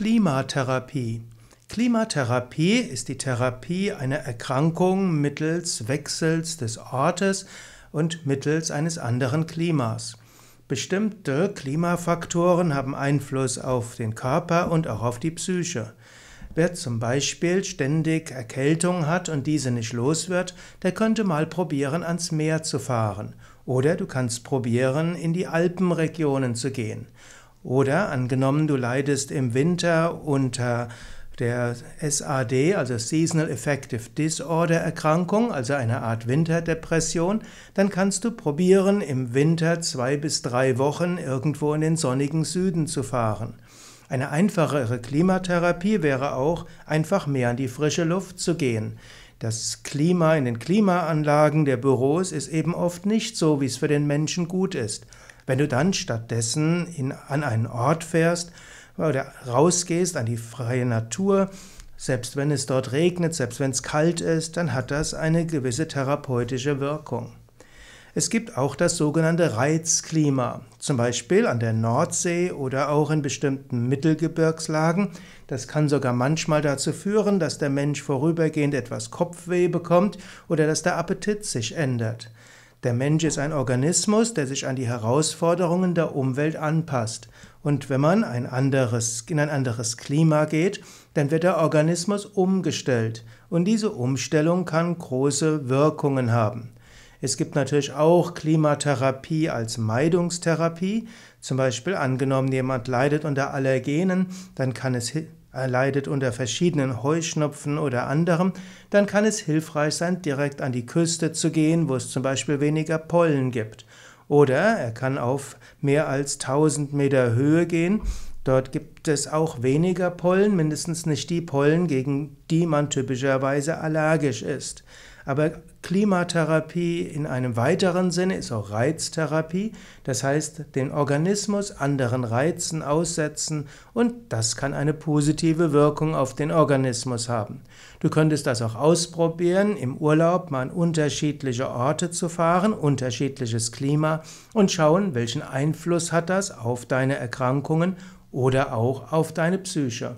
Klimatherapie. Klimatherapie ist die Therapie einer Erkrankung mittels Wechsels des Ortes und mittels eines anderen Klimas. Bestimmte Klimafaktoren haben Einfluss auf den Körper und auch auf die Psyche. Wer zum Beispiel ständig Erkältung hat und diese nicht los wird, der könnte mal probieren, ans Meer zu fahren. Oder du kannst probieren, in die Alpenregionen zu gehen. Oder angenommen, du leidest im Winter unter der SAD, also Seasonal Affective Disorder Erkrankung, also eine Art Winterdepression, dann kannst du probieren, im Winter zwei bis drei Wochen irgendwo in den sonnigen Süden zu fahren. Eine einfachere Klimatherapie wäre auch, einfach mehr an die frische Luft zu gehen. Das Klima in den Klimaanlagen der Büros ist eben oft nicht so, wie es für den Menschen gut ist. Wenn du dann stattdessen in, an einen Ort fährst oder rausgehst an die freie Natur, selbst wenn es dort regnet, selbst wenn es kalt ist, dann hat das eine gewisse therapeutische Wirkung. Es gibt auch das sogenannte Reizklima, zum Beispiel an der Nordsee oder auch in bestimmten Mittelgebirgslagen. Das kann sogar manchmal dazu führen, dass der Mensch vorübergehend etwas Kopfweh bekommt oder dass der Appetit sich ändert. Der Mensch ist ein Organismus, der sich an die Herausforderungen der Umwelt anpasst. Und wenn man ein anderes, in ein anderes Klima geht, dann wird der Organismus umgestellt. Und diese Umstellung kann große Wirkungen haben. Es gibt natürlich auch Klimatherapie als Meidungstherapie. Zum Beispiel angenommen, jemand leidet unter Allergenen, dann kann es er leidet unter verschiedenen Heuschnupfen oder anderem, dann kann es hilfreich sein, direkt an die Küste zu gehen, wo es zum Beispiel weniger Pollen gibt. Oder er kann auf mehr als 1000 Meter Höhe gehen. Dort gibt es auch weniger Pollen, mindestens nicht die Pollen, gegen die man typischerweise allergisch ist. Aber Klimatherapie in einem weiteren Sinne ist auch Reiztherapie, das heißt den Organismus anderen Reizen aussetzen und das kann eine positive Wirkung auf den Organismus haben. Du könntest das auch ausprobieren, im Urlaub mal an unterschiedliche Orte zu fahren, unterschiedliches Klima und schauen, welchen Einfluss hat das auf deine Erkrankungen oder auch auf deine Psyche.